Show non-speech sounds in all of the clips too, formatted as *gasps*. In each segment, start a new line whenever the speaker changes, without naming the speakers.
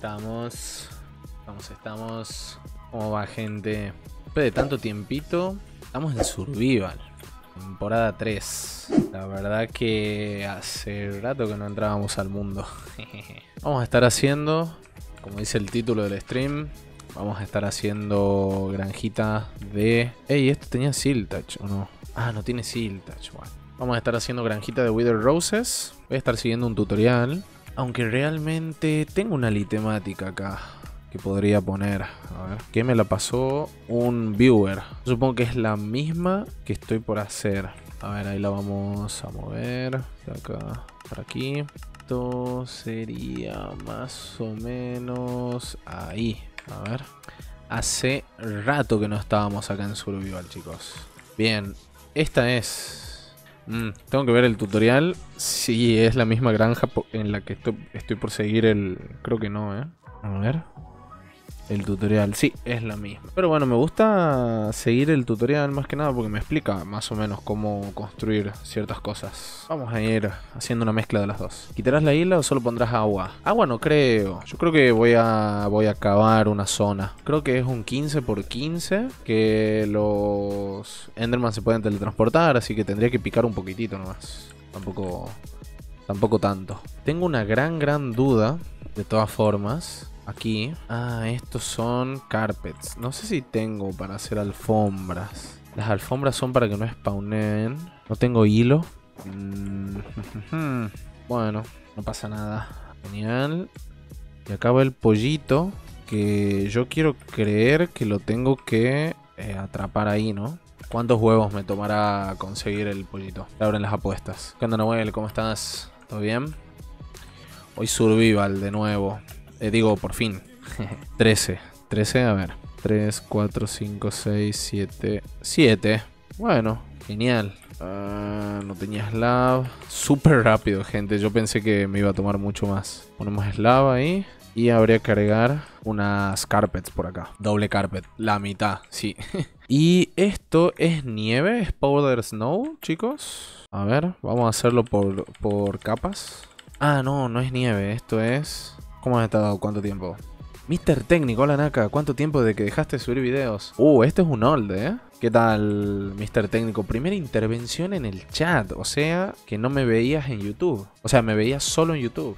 Estamos. Estamos, estamos. ¿Cómo va, gente? Después de tanto tiempito, estamos en Survival. Temporada 3. La verdad que hace rato que no entrábamos al mundo. *laughs* vamos a estar haciendo, como dice el título del stream, vamos a estar haciendo granjita de... Ey, esto tenía Siltach, ¿o no? Ah, no tiene Siltach, bueno. Vamos a estar haciendo granjita de Wither Roses. Voy a estar siguiendo un tutorial. Aunque realmente tengo una litemática acá que podría poner. A ver, ¿qué me la pasó un viewer? Supongo que es la misma que estoy por hacer. A ver, ahí la vamos a mover. De acá, por aquí. Esto sería más o menos ahí. A ver. Hace rato que no estábamos acá en Survival, chicos. Bien, esta es Mm, tengo que ver el tutorial. Si es la misma granja en la que estoy, estoy por seguir el... Creo que no, ¿eh? A ver el tutorial. Sí, es la misma. Pero bueno, me gusta seguir el tutorial más que nada porque me explica más o menos cómo construir ciertas cosas. Vamos a ir haciendo una mezcla de las dos. ¿Quitarás la isla o solo pondrás agua? Agua no creo. Yo creo que voy a, voy a cavar una zona. Creo que es un 15 por 15 que los Enderman se pueden teletransportar, así que tendría que picar un poquitito nomás. Tampoco, tampoco tanto. Tengo una gran, gran duda, de todas formas Aquí. Ah, estos son carpets. No sé si tengo para hacer alfombras. Las alfombras son para que no spawnen. No tengo hilo. Mm, *laughs* bueno, no pasa nada. Genial. Y acá va el pollito. Que yo quiero creer que lo tengo que eh, atrapar ahí, ¿no? ¿Cuántos huevos me tomará conseguir el pollito? Abren las apuestas. ¿Qué onda, Noel? ¿Cómo estás? ¿Todo bien? Hoy survival de nuevo. Eh, digo, por fin. *laughs* 13. 13, a ver. 3, 4, 5, 6, 7. 7. Bueno, genial. Uh, no tenía slab. Súper rápido, gente. Yo pensé que me iba a tomar mucho más. Ponemos slab ahí. Y habría que agregar unas carpets por acá. Doble carpet. La mitad, sí. *laughs* y esto es nieve. Es powder snow, chicos. A ver, vamos a hacerlo por, por capas. Ah, no, no es nieve. Esto es ¿Cómo has estado? ¿Cuánto tiempo? Mister Técnico, hola Naka, ¿cuánto tiempo de que dejaste de subir videos? Uh, este es un old, ¿eh? ¿Qué tal, Mister Técnico? Primera intervención en el chat, o sea, que no me veías en YouTube. O sea, me veías solo en YouTube.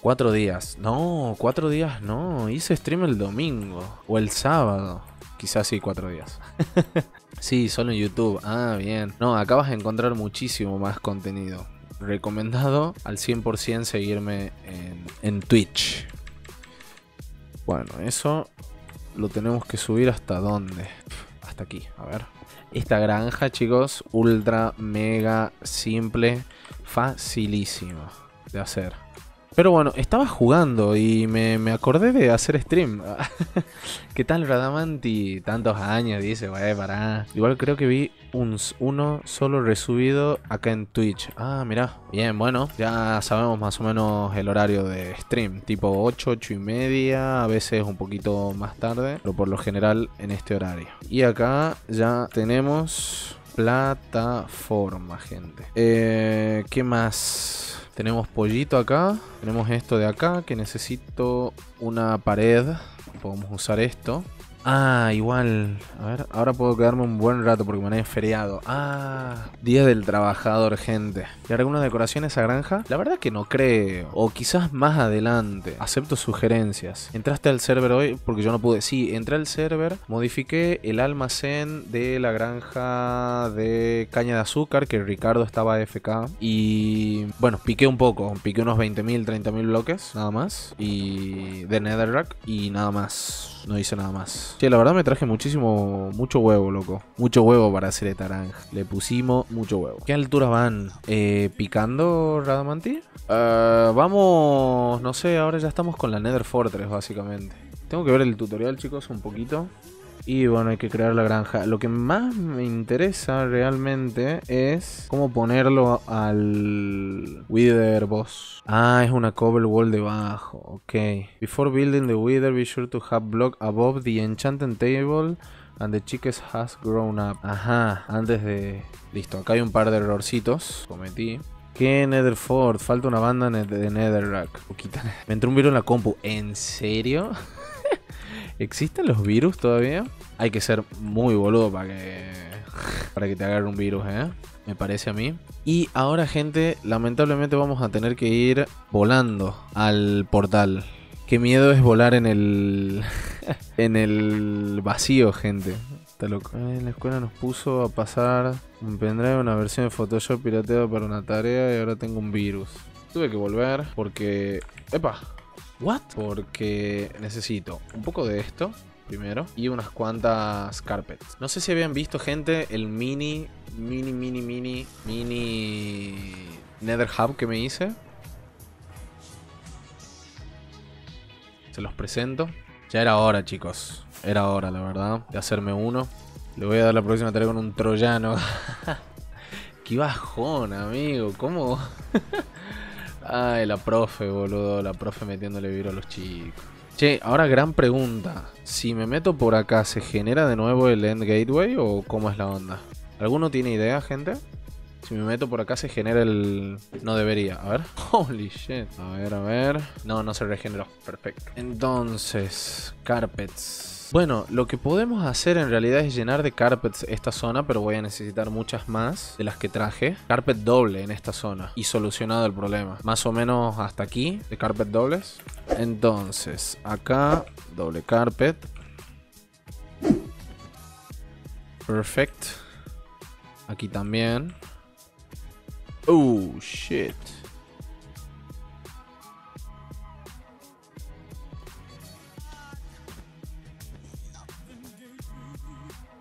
Cuatro días. No, cuatro días no. Hice stream el domingo. O el sábado. Quizás sí, cuatro días. *laughs* sí, solo en YouTube. Ah, bien. No, acabas de encontrar muchísimo más contenido recomendado al 100% seguirme en, Twitch. Bueno, eso lo tenemos que subir hasta dónde. Hasta aquí, a ver. Esta granja, chicos, ultra, mega, simple, facilísima de hacer. Pero bueno, estaba jugando y me, acordé de hacer stream. *laughs* ¿Qué tal Radamanti? Tantos años, dice, wey, pará. Igual creo que vi un, uno solo resubido acá en Twitch. Ah, mirá. Bien, bueno, ya sabemos más o menos el horario de stream. Tipo 8, 8 y media, a veces un poquito más tarde, pero por lo general en este horario. Y acá ya tenemos plataforma, gente. Eh, ¿Qué más? Tenemos pollito acá. Tenemos esto de acá que necesito una pared. Podemos usar esto. Ah, igual. A ver, ahora puedo quedarme un buen rato porque me han feriado. Ah, Día del Trabajador, gente. ¿Y algunas decoraciones a granja? La verdad que no creo. O quizás más adelante. Acepto sugerencias. ¿Entraste al server hoy? Porque yo no pude. Sí, entré al server. Modifiqué el almacén de la granja de caña de azúcar que Ricardo estaba FK. Y bueno, piqué un poco. Piqué unos 20.000, 30.000 bloques. Nada más. Y de Netherrack. Y nada más no hice nada más. Sí, la verdad me traje muchísimo, mucho huevo, loco. Mucho huevo para hacer de naranja. Le pusimos mucho huevo. ¿Qué altura van? Eh, ¿Picando Radamanti? Uh, vamos, no sé, ahora ya estamos con la Nether Fortress, básicamente. Tengo que ver el tutorial, chicos, un poquito. Y bueno, hay que crear la granja. Lo que más me interesa realmente es cómo ponerlo al Wither Boss. Ah, es una cobble wall debajo. Ok. Before building the Wither, be sure to have block above the enchanted table and the chickens has grown up. Ajá, antes de... Listo, acá hay un par de errorcitos. Cometí. ¿Qué Netherford? Falta una banda de Netherrack. *laughs* Me entró un virus en la compu. ¿En serio? *laughs* ¿Existen los virus todavía? Hay que ser muy boludo para que, para que te agarre un virus, ¿eh? Me parece a mí. Y ahora, gente, lamentablemente vamos a tener que ir volando al portal. Qué miedo es volar en el. *laughs* en el vacío, gente. Está loco. En la escuela nos puso a pasar un pendrive, una versión de Photoshop pirateado para una tarea y ahora tengo un virus. Tuve que volver porque. ¡Epa! ¿What? Porque necesito un poco de esto primero y unas cuantas carpets. No sé si habían visto, gente, el mini, mini, mini, mini, mini Nether Hub que me hice. Se los presento. Ya era hora, chicos. Era hora, la verdad, de hacerme uno. Le voy a dar la próxima tarea con un troyano. *laughs* Qué bajón, amigo. ¿Cómo? *laughs* Ay, la profe, boludo. La profe metiéndole viro a los chicos. Che, ahora gran pregunta. Si me meto por acá, ¿se genera de nuevo el End Gateway o cómo es la onda? ¿Alguno tiene idea, gente? Si me meto por acá se genera el... No debería. A ver. *laughs* Holy shit. A ver, a ver. No, no se regeneró. Perfecto. Entonces, carpets. Bueno, lo que podemos hacer en realidad es llenar de carpets esta zona, pero voy a necesitar muchas más de las que traje. Carpet doble en esta zona y solucionado el problema. Más o menos hasta aquí de carpet dobles. Entonces, acá doble carpet. Perfect. Aquí también. Oh, shit.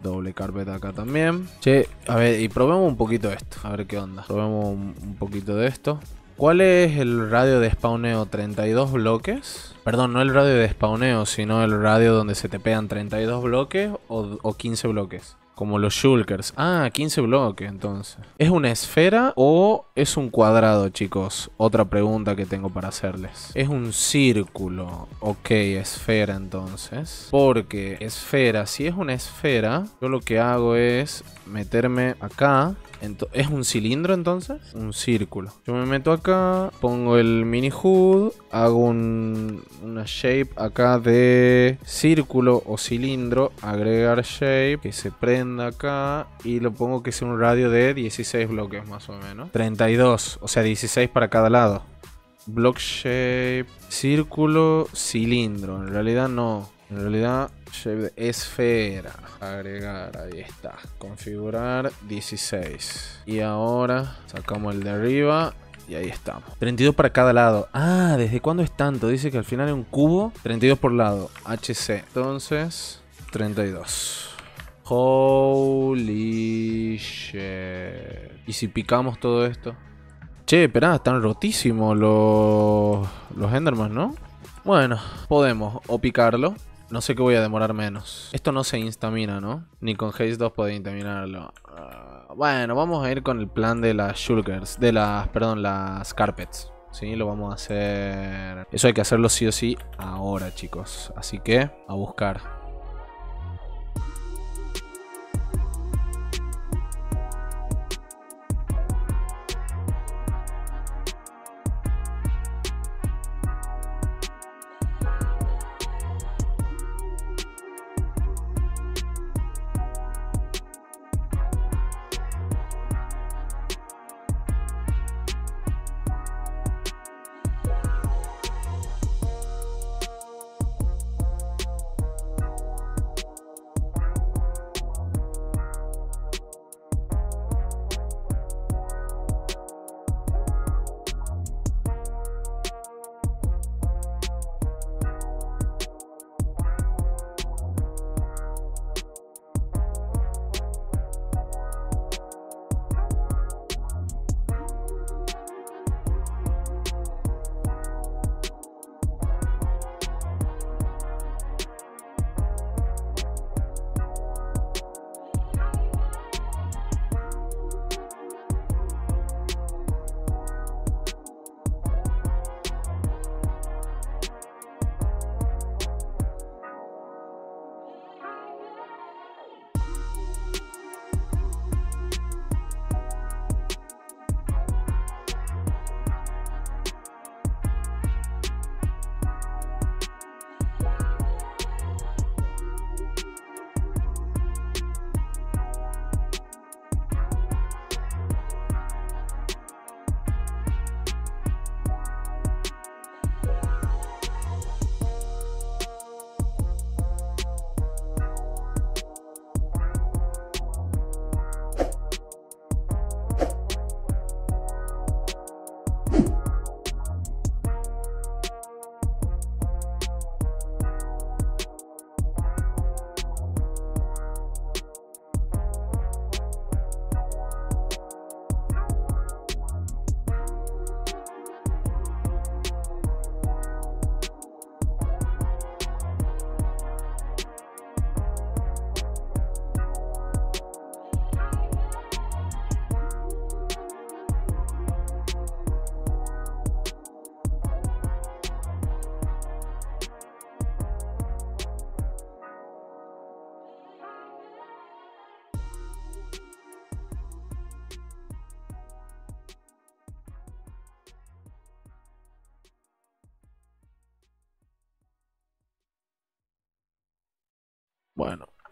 Doble carpeta acá también. Che, a ver, y probemos un poquito esto. A ver qué onda. Probemos un, poquito de esto. ¿Cuál es el radio de spawneo? ¿32 bloques? Perdón, no el radio de spawneo, sino el radio donde se te pegan 32 bloques o, o 15 bloques. Como los Shulkers. Ah, 15 bloques entonces. ¿Es una esfera o es un cuadrado, chicos? Otra pregunta que tengo para hacerles. Es un círculo. Ok, esfera entonces. Porque esfera, si es una esfera, yo lo que hago es meterme acá ¿Es un cilindro entonces? Un círculo. Yo me meto acá, pongo el mini hood, hago una shape acá de círculo o cilindro, agregar shape, que se prenda acá y lo pongo que sea un radio de 16 bloques más o menos. 32, o sea 16 para cada lado. Block shape, círculo, cilindro. En realidad no. En realidad shape de esfera. Agregar, ahí está. Configurar 16. Y ahora sacamos el de arriba y ahí estamos. 32 para cada lado. Ah, ¿desde cuándo es tanto? Dice que al final es un cubo. 32 por lado. HC. Entonces, 32. Holy shit. ¿Y si picamos todo esto? Che, espera, están rotísimos los, los Enderman, ¿no? Bueno, podemos o picarlo no sé qué voy a demorar menos. Esto no se instamina, ¿no? Ni con Haze 2 puede instaminarlo. Ah, bueno, vamos a ir con el plan de las Shulkers. De las, perdón, las Carpets. Sí, lo vamos a hacer... Eso hay que hacerlo sí o sí ahora, chicos. Así que, a buscar.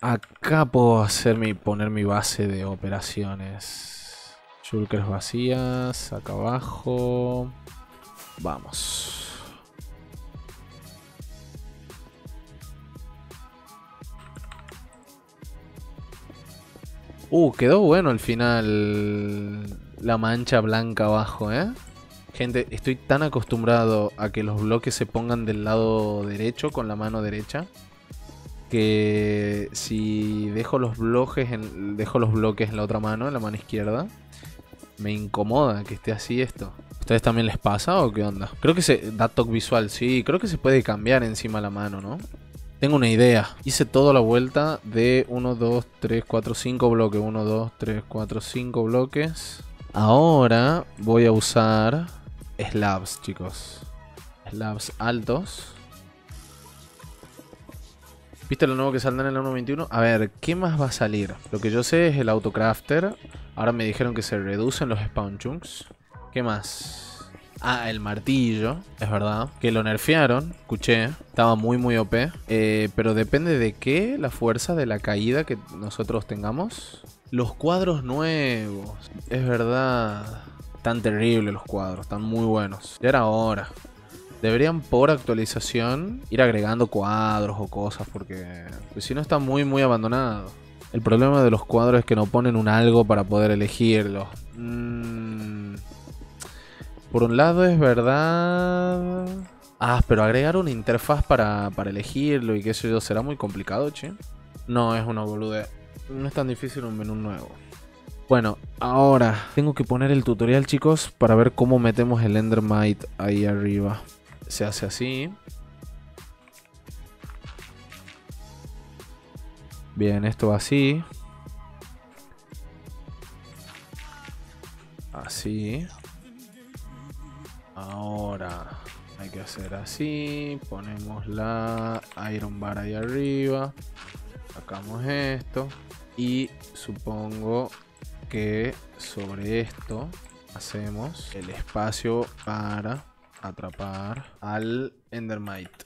Acá puedo hacer mi, poner mi base de operaciones. Shulkers vacías, acá abajo. Vamos. Uh, quedó bueno al final la mancha blanca abajo, ¿eh? Gente, estoy tan acostumbrado a que los bloques se pongan del lado derecho con la mano derecha que si dejo los bloques en, dejo los bloques en la otra mano, en la mano izquierda, me incomoda que esté así esto. ¿Ustedes también les pasa o qué onda? Creo que se da toque visual, sí, creo que se puede cambiar encima la mano, ¿no? Tengo una idea. Hice toda la vuelta de 1, 2, 3, 4, 5 bloques. 1, 2, 3, 4, 5 bloques. Ahora voy a usar slabs, chicos. Slabs altos. ¿Viste lo nuevo que saldrá en el 1.21? A ver, ¿qué más va a salir? Lo que yo sé es el autocrafter. Ahora me dijeron que se reducen los spawn chunks. ¿Qué más? Ah, el martillo, es verdad. Que lo nerfearon, escuché. Estaba muy, muy OP. Eh, pero depende de qué, la fuerza de la caída que nosotros tengamos. Los cuadros nuevos, es verdad. Tan terribles los cuadros, están muy buenos. Ya era hora. Deberían por actualización ir agregando cuadros o cosas porque pues, si no está muy muy abandonado. El problema de los cuadros es que no ponen un algo para poder elegirlo. Mmm... Por un lado es verdad... Ah, pero agregar una interfaz para, elegirlo y qué sé yo, ¿será muy complicado, che? No, es una bolude. No es tan difícil un menú nuevo. Bueno, ahora tengo que poner el tutorial, chicos, para ver cómo metemos el Endermite ahí arriba. Se hace así. Bien, esto va así. Así. Ahora hay que hacer así. Ponemos la Iron Bar ahí arriba. Sacamos esto. Y supongo que sobre esto hacemos el espacio para atrapar al Endermite.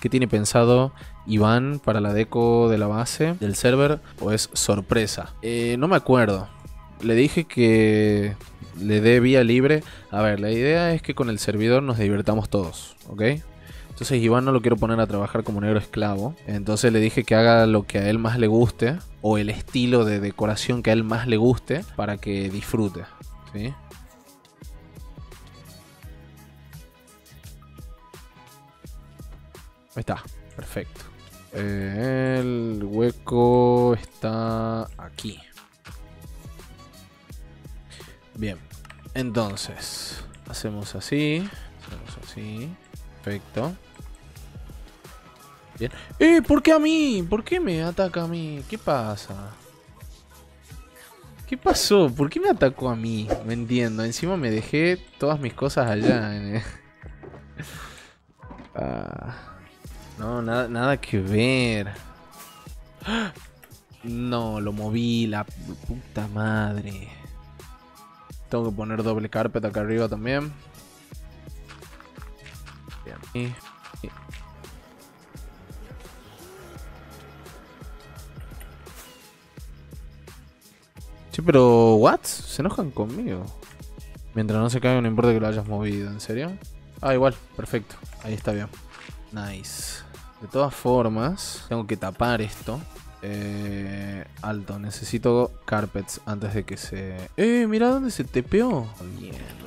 ¿Qué tiene pensado Iván para la deco de la base del server? ¿O es sorpresa? Eh, no me acuerdo le dije que le dé vía libre. A ver, la idea es que con el servidor nos divirtamos todos, ¿ok? Entonces Iván no lo quiero poner a trabajar como negro esclavo. Entonces le dije que haga lo que a él más le guste. O el estilo de decoración que a él más le guste. Para que disfrute. ¿Sí? Ahí está. Perfecto. El hueco está aquí. Bien. Entonces, hacemos así. Hacemos así. Perfecto. ¡Eh! ¿Por qué a mí? ¿Por qué me ataca a mí? ¿Qué pasa? ¿Qué pasó? ¿Por qué me atacó a mí? Me entiendo. Encima me dejé todas mis cosas allá. *laughs* Ah. No, nada, nada que ver. *gasps* No, lo moví, la puta madre. Tengo que poner doble carpet acá arriba también. Bien. Sí, pero... ¿What? Se enojan conmigo. Mientras no se caiga no importa que lo hayas movido. ¿En serio? Ah, igual. Perfecto. Ahí está bien. Nice. De todas formas, tengo que tapar esto. Eh, alto, necesito carpets antes de que se... ¡Eh! Mira dónde se tepeó.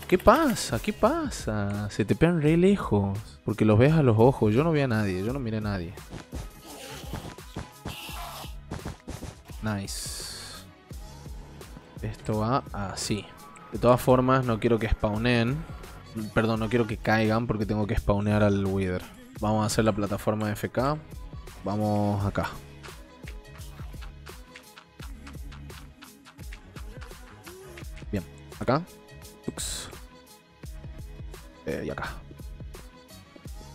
¿Qué pasa? ¿Qué pasa? Se tepean re lejos. Porque los ves a los ojos. Yo no vi a nadie. Yo no miré a nadie. Nice. Esto va así. De todas formas, no quiero que spawnen. Perdón, no quiero que caigan porque tengo que spawnear al Wither. Vamos a hacer la plataforma FK. Vamos acá. Acá. Eh, y acá.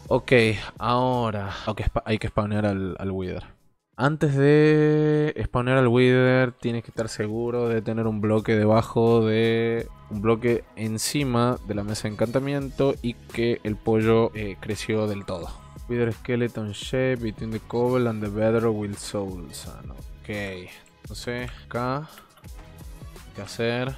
Ok, ahora hay que spawnear al, al Wither. Antes de spawnear al Wither tienes que estar seguro de tener un bloque debajo de... Un bloque encima de la mesa de encantamiento y que el pollo eh, creció del todo. Wither skeleton shape between the cobble and the bedrock with souls. Ok. Entonces, acá. ¿Qué hacer?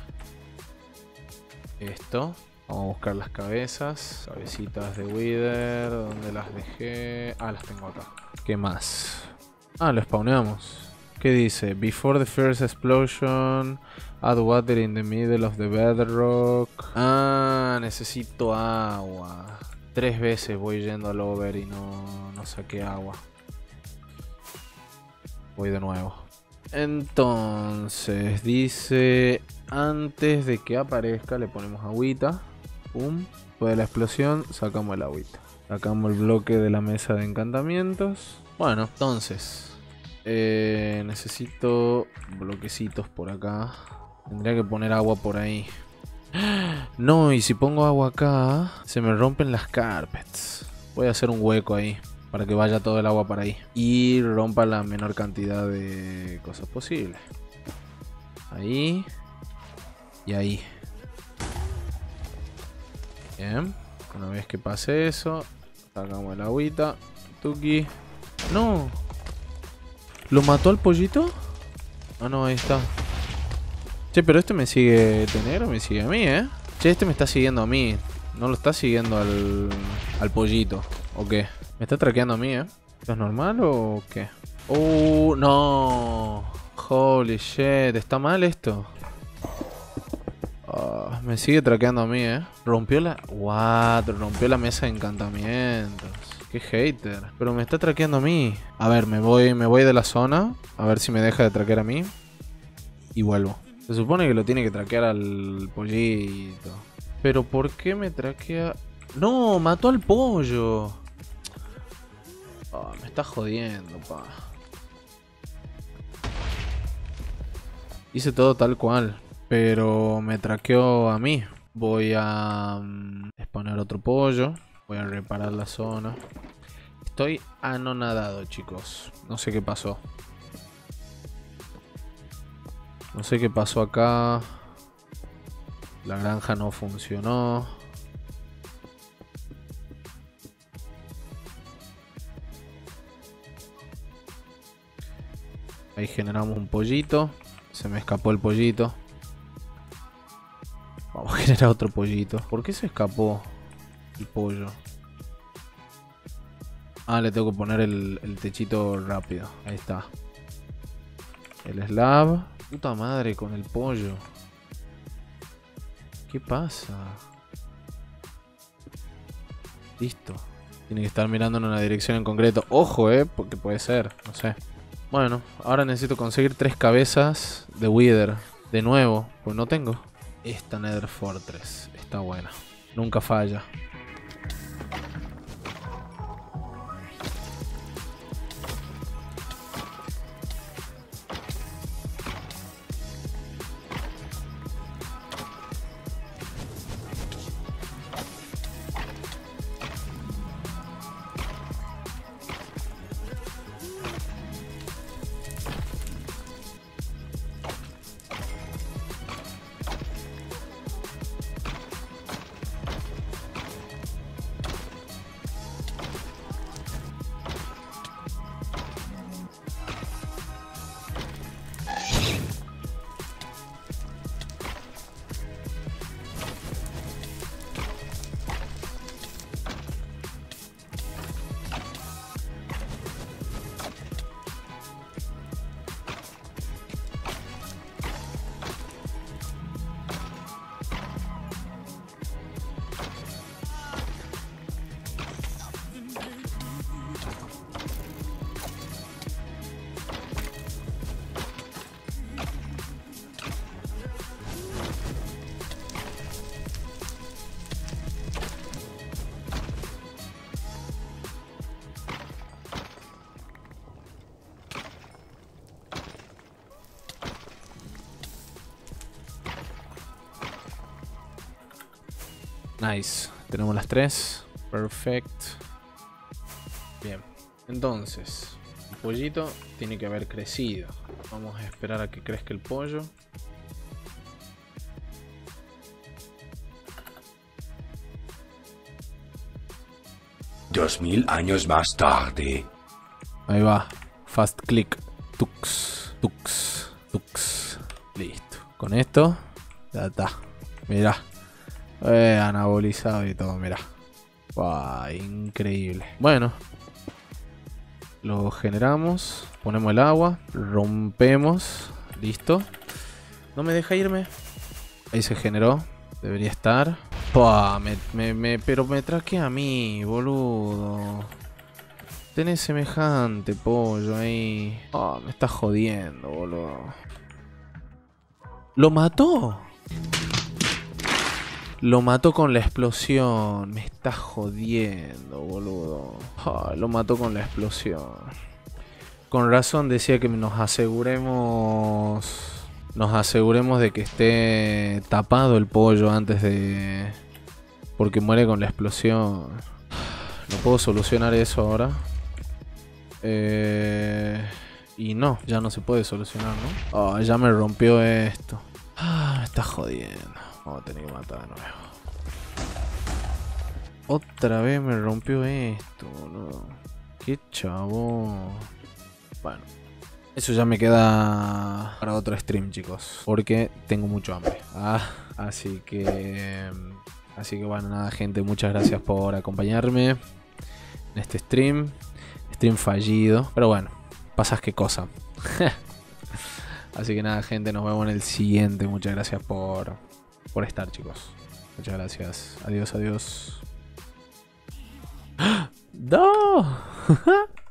Esto. Vamos a buscar las cabezas. Cabecitas de Wither. ¿Dónde las dejé? Ah, las tengo acá. ¿Qué más? Ah, lo spawneamos. ¿Qué dice? Before the first explosion, add water in the middle of the bedrock. Ah, necesito agua. Tres veces voy yendo al over y no, no saqué agua. Voy de nuevo. Entonces, dice, antes de que aparezca le ponemos agüita. Pum. Después de la explosión sacamos el agüita. Sacamos el bloque de la mesa de encantamientos. Bueno, entonces, eh, necesito bloquecitos por acá. Tendría que poner agua por ahí. No, y si pongo agua acá, se me rompen las carpets. Voy a hacer un hueco ahí para que vaya todo el agua para ahí. Y rompa la menor cantidad de cosas posible. Ahí. Y ahí. Bien. Una vez que pase eso, sacamos el agüita. Tuki. No. ¿Lo mató al pollito? Ah, no, ahí está. Che, pero este me sigue tener o me sigue a mí, ¿eh? Che, este me está siguiendo a mí. No lo está siguiendo al, al pollito. ¿O qué? Me está traqueando a mí, ¿eh? ¿Esto es normal o qué? ¡Uh! ¡No! Holy shit. ¿Está mal esto? Ah, me sigue traqueando a mí, ¿eh? Rompió la... What? Rompió la mesa de encantamientos. Qué hater. Pero me está traqueando a mí. A ver, me voy, me voy de la zona. A ver si me deja de traquear a mí. Y vuelvo. Se supone que lo tiene que traquear al pollito. Pero ¿por qué me traquea? No, mató al pollo. Ah, me está jodiendo, pa. Hice todo tal cual. Pero me traqueó a mí. Voy a um, exponer otro pollo. Voy a reparar la zona. Estoy anonadado, chicos. No sé qué pasó. No sé qué pasó acá. La granja no funcionó. Ahí generamos un pollito. Se me escapó el pollito. Vamos a generar otro pollito. ¿Por qué se escapó? El pollo. Ah, le tengo que poner el, techito rápido. Ahí está. El slab. Puta madre con el pollo. ¿Qué pasa? Listo. Tiene que estar mirando en una dirección en concreto. Ojo, eh, porque puede ser. No sé. Bueno, ahora necesito conseguir tres cabezas de Wither. De nuevo, pues no tengo. Esta Nether Fortress está buena. Nunca falla. Nice. Tenemos las tres. Perfect. Bien. Entonces, el pollito tiene que haber crecido. Vamos a esperar a que crezca el pollo.
Dos mil años más tarde.
Ahí va. Fast click. Tux. Tux. Tux. Listo. Con esto. Ya está. Mirá. Eh, anabolizado y todo, mirá. Increíble. Bueno. Lo generamos. Ponemos el agua. Rompemos. Listo. No me deja irme. Ahí se generó. Debería estar. Me, me, me- pero me traque a mí, boludo. Tenés semejante pollo ahí. Ah, me está jodiendo, boludo. ¿Lo mató? Lo mató con la explosión. Me está jodiendo, boludo. Lo mató con la explosión. Con razón decía que nos aseguremos. Nos aseguremos de que esté tapado el pollo antes de. Porque muere con la explosión. No puedo solucionar eso ahora. Eh, y no, ya no se puede solucionar, ¿no? Ya me rompió esto. Ah, me está jodiendo. Vamos a tener que matar de nuevo. Otra vez me rompió esto, boludo. Qué chavo. Bueno. Eso ya me queda para otro stream, chicos. Porque tengo mucho hambre. Ah, así que... Así que bueno, nada, gente. Muchas gracias por acompañarme en este stream. Stream fallido. Pero bueno, pasas qué cosa. *laughs* así que nada, gente. Nos vemos en el siguiente. Muchas gracias por, por estar, chicos. Muchas gracias. Adiós, adiós. ¡No! *gasps* *laughs* *laughs*